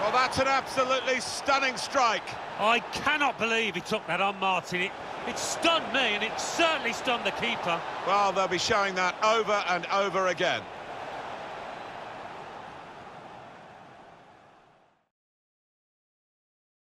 Well, that's an absolutely stunning strike. I cannot believe he took that on, Martin. It, it stunned me, and it certainly stunned the keeper. Well, they'll be showing that over and over again.